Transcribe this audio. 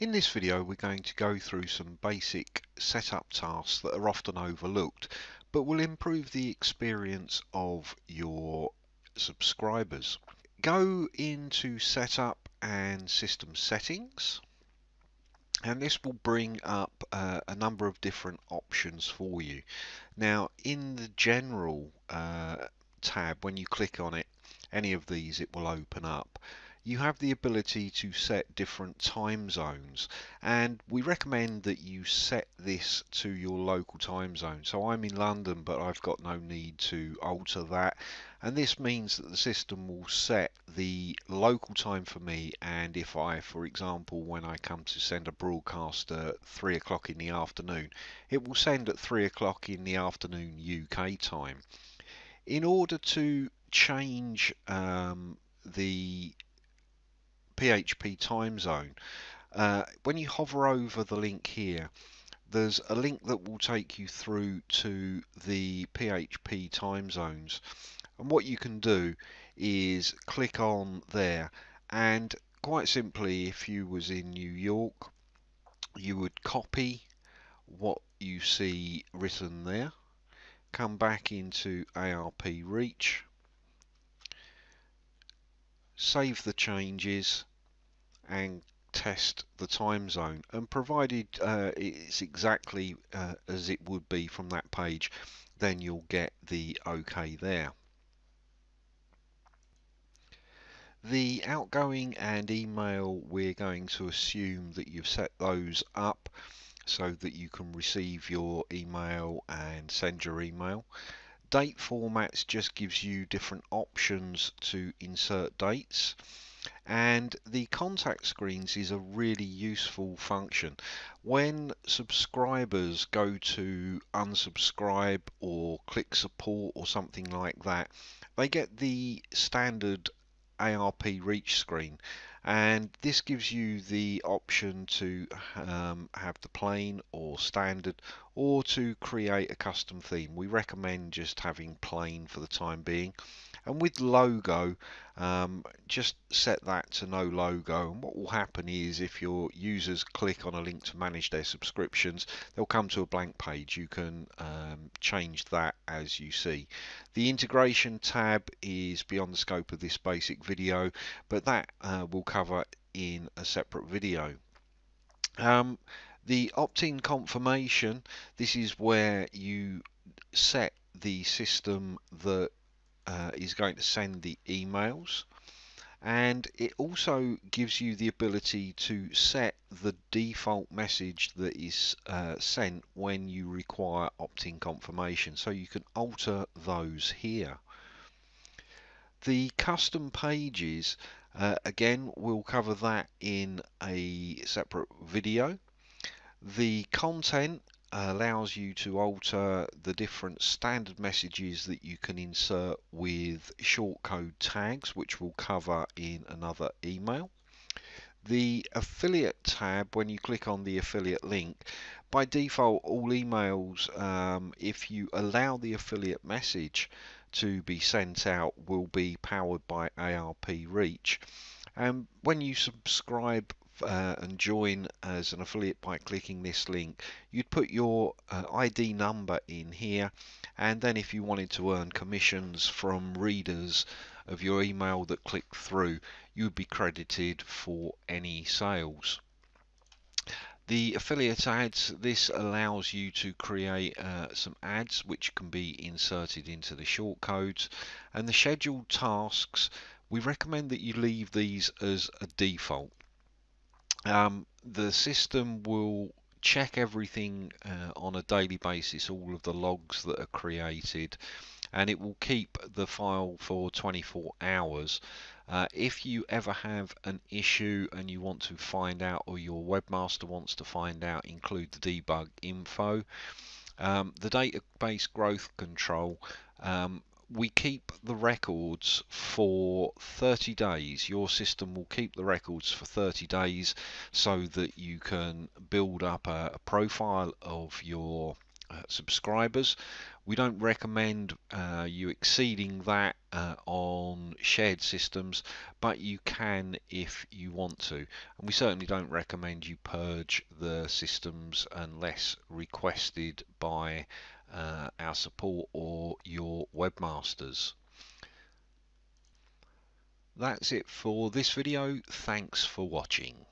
In this video we're going to go through some basic setup tasks that are often overlooked but will improve the experience of your subscribers. Go into setup and system settings and this will bring up uh, a number of different options for you. Now in the general uh, tab when you click on it any of these it will open up you have the ability to set different time zones and we recommend that you set this to your local time zone. So I'm in London but I've got no need to alter that. And this means that the system will set the local time for me and if I for example when I come to send a broadcast at 3 o'clock in the afternoon it will send at 3 o'clock in the afternoon UK time. In order to change um, the PHP time zone, uh, when you hover over the link here, there's a link that will take you through to the PHP time zones. And what you can do is click on there and quite simply if you was in New York you would copy what you see written there come back into ARP Reach save the changes and test the time zone and provided uh, it's exactly uh, as it would be from that page then you'll get the OK there. The outgoing and email we're going to assume that you've set those up so that you can receive your email and send your email. Date formats just gives you different options to insert dates and the contact screens is a really useful function. When subscribers go to unsubscribe or click support or something like that they get the standard ARP reach screen and this gives you the option to um, have the plain or standard or to create a custom theme. We recommend just having plain for the time being. And with logo um, just set that to no logo. And what will happen is if your users click on a link to manage their subscriptions they'll come to a blank page. You can um, change that as you see. The integration tab is beyond the scope of this basic video but that uh, will cover in a separate video. Um, the opt-in confirmation this is where you set the system that uh, is going to send the emails. And it also gives you the ability to set the default message that is uh, sent when you require opt-in confirmation. So you can alter those here. The custom pages uh, again we'll cover that in a separate video the content allows you to alter the different standard messages that you can insert with shortcode tags which we'll cover in another email. The affiliate tab when you click on the affiliate link by default all emails um, if you allow the affiliate message to be sent out will be powered by ARP Reach. And when you subscribe uh, and join as an affiliate by clicking this link you'd put your uh, ID number in here. And then if you wanted to earn commissions from readers of your email that click through you'd be credited for any sales the affiliate ads this allows you to create uh, some ads which can be inserted into the shortcodes and the scheduled tasks we recommend that you leave these as a default. Um, the system will check everything uh, on a daily basis, all of the logs that are created, and it will keep the file for 24 hours. Uh, if you ever have an issue and you want to find out, or your webmaster wants to find out, include the debug info. Um, the database growth control um, we keep the records for 30 days. Your system will keep the records for 30 days so that you can build up a, a profile of your uh, subscribers. We don't recommend uh, you exceeding that uh, on shared systems, but you can if you want to. And we certainly don't recommend you purge the systems unless requested by uh, our support or your webmasters. That's it for this video. Thanks for watching.